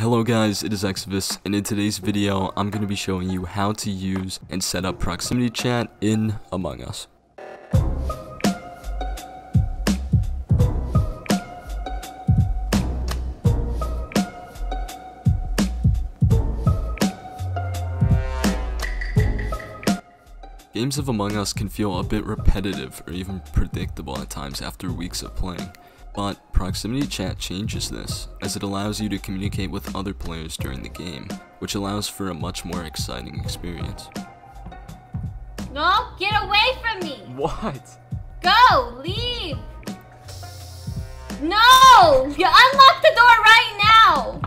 Hello guys, it is Excavice, and in today's video, I'm going to be showing you how to use and set up proximity chat in Among Us. Games of Among Us can feel a bit repetitive or even predictable at times after weeks of playing. But proximity chat changes this, as it allows you to communicate with other players during the game, which allows for a much more exciting experience. No, get away from me! What? Go! Leave! No! You unlock the door right now!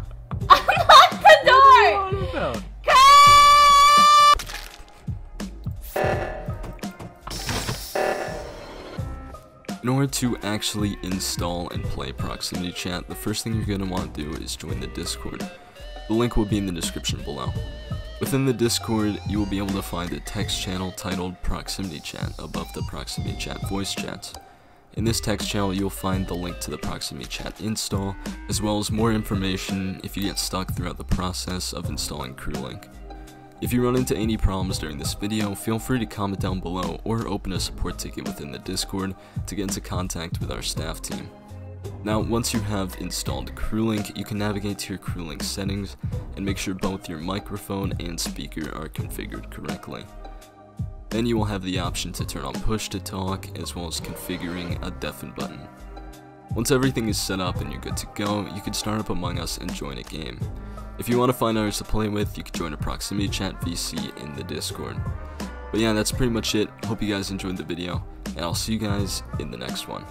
In order to actually install and play proximity chat, the first thing you're going to want to do is join the Discord. The link will be in the description below. Within the Discord, you will be able to find a text channel titled Proximity Chat above the Proximity Chat voice chats. In this text channel, you'll find the link to the Proximity Chat install, as well as more information if you get stuck throughout the process of installing CrewLink. If you run into any problems during this video, feel free to comment down below or open a support ticket within the Discord to get into contact with our staff team. Now, once you have installed CrewLink, you can navigate to your CrewLink settings and make sure both your microphone and speaker are configured correctly. Then you will have the option to turn on push to talk as well as configuring a deafen button. Once everything is set up and you're good to go, you can start up Among Us and join a game. If you want to find others to play with, you can join a proximity chat VC in the Discord. But yeah, that's pretty much it. Hope you guys enjoyed the video, and I'll see you guys in the next one.